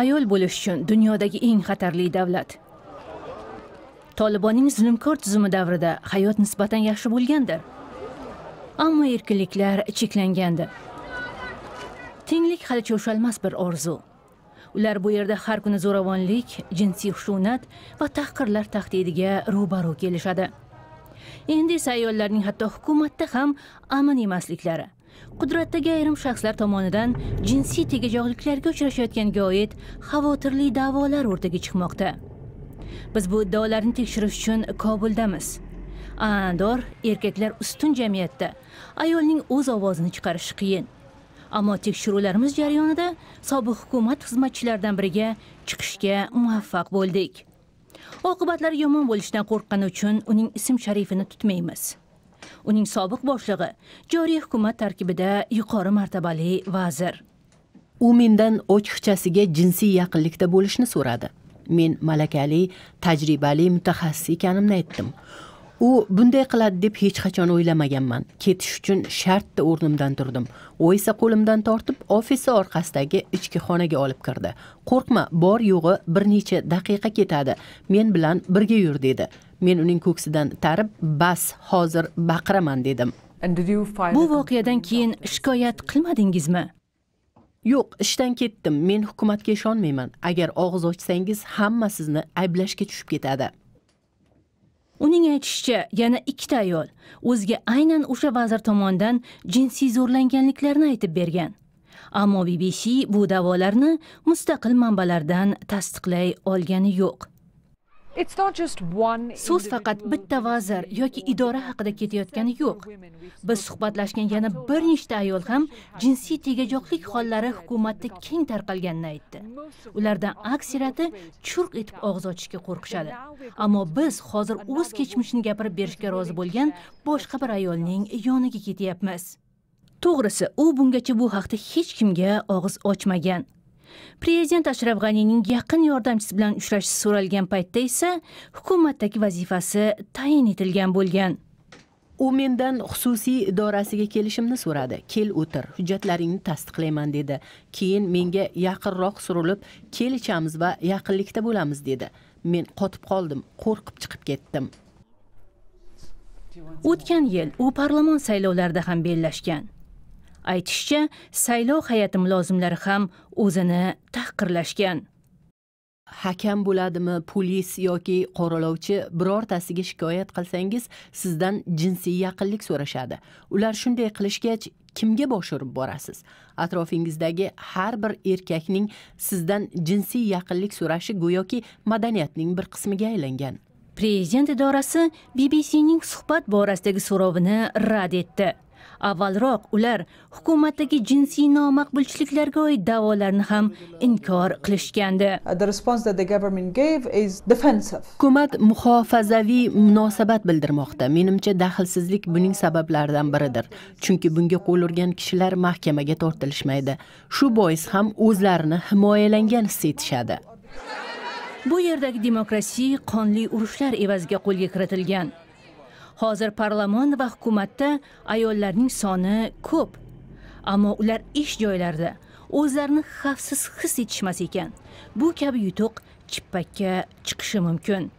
ayol bo'lish uchun dunyodagi eng xatarli davlat. Tolibonning zulmkor tuzumi davrida hayot nisbatan yaxshi bo'lgandir. Ammo erkinliklar cheklangandi tenglik hali cho'shalmas bir orzu. Ular bu yerda har kuni zo'ravonlik jinsiy xushunat va tahqirlar tahdidiga ro'baro kelishadi. Endi esa ayollarning hatto hukumatda ham amin emasliklari qudratdagi ayrim shaxslar tomonidan jinsiy tegajog'liklarga uchrashayotganiga oid xavotirli da'volar o'rtaga chiqmoqda. Biz bu iddaolarni tekshirish uchun kobuldamiz. Andor erkaklar ustun jamiyatda. Ayolning o'z ovozini chiqarishi qiyin. Ammo tekshiruvlarimiz jarayonida sobiq hukumat xizmatchilaridan biriga chiqishga muvaffaq bo'ldik. Oqibatlari yomon bo'lishidan qo'rqqani uchun uning ism sharifini tutmaymiz. Uning sobiq boshlig'i joriy hukumat tarkibida yuqori martabali vazir. U mendan ochiqchasiga jinsiy yaqinlikda bo'lishni so'radi. Men malakali tajribali mutaxassis ekanimni aytdim. U bunday qiladi deb hech qachon o'ylamaganman. Ketish uchun shartta o'rnimdan turdim. U esa qo'limdan tortib ofisi orqasidagi ichki xonaga olib kirdi. Qo'rqma bor yo'g'i bir necha daqiqa ketadi. Men bilan birga yur dedi. Men uning ko'ksidan tarib bas hozir baqiraman dedim. Bu voqeadan keyin shikoyat qilmadingizmi? Yo'q ishdan ketdim. Men hukumatga ishonmayman. Agar og'iz ochsangiz hamma sizni ayblashga tushib ketadi. Uning aytishicha yana ikkita ayol o'ziga aynan o'sha vazir tomonidan jinsiy zo'rlanganliklarini aytib bergan. Ammo bbc bu da'volarni mustaqil manbalardan tasdiqlay olgani yo'q so'z faqat bitta vazir yoki idora haqida ketayotgani yo'q. biz suhbatlashgan yana bir nechta ayol ham jinsiy tegajoqlik hollari hukumatda keng tarqalganini aytdi. Ulardan aksariyati churq etib og'iz ochishga qo'rqishadi. ammo biz hozir o'z kechmishini gapirib berishga rozi bo'lgan boshqa bir ayolning yoniga ketyapmiz. To'g'risi u bungacha bu haqda hech kimga og'iz ochmagan prezident ashraf g'aniyning yaqin yordamchisi bilan uchrashish so'ralgan paytda esa hukumatdagi vazifasi tayin etilgan bo'lgan. U mendan xususiy idorasiga kelishimni so'radi. Kel o'tir hujjatlaringni tasdiqlayman dedi. Keyin menga yaqinroq surilib kel ichamiz va yaqinlikda bo'lamiz dedi. Men qotib qoldim qo'rqib chiqib ketdim. O'tgan yil u parlament saylovlarida ham bellashgan aytishicha saylov hay'ati mulozimlari ham o'zini tahqirlashgan. Hakam bo'ladimi polis yoki qoralovchi birortasiga shikoyat qilsangiz sizdan jinsiy yaqinlik so'rashadi. Ular shunday qilishgach kimga bosh urib borasiz? Atrofingizdagi har bir erkakning sizdan jinsiy yaqinlik so'rashi go'yoki madaniyatning bir qismiga aylangan. Prezident idorasi bbcning suhbat borasidagi so'rovini rad etdi avvalroq ular hukumatdagi jinsiy nomaqbulchiliklarga oid da'volarni ham inkor qilishgandi. Hukumat muhofazaviy munosabat bildirmoqda. Menimcha daxlsizlik buning sabablaridan biridir. Chunki bunga qo'l urgan kishilar mahkamaga tortilishmaydi. Shu bois ham o'zlarini himoyalangan his etishadi. Bu yerdagi demokrasiya qonli urushlar evaziga qo'lga kiritilgan hozir parlament va hukumatda ayollarning soni ko'p. Ammo ular ish joylarida o'zlarini xavfsiz his etishmas ekan. Bu kabi yutuq chippakka chiqishi mumkin.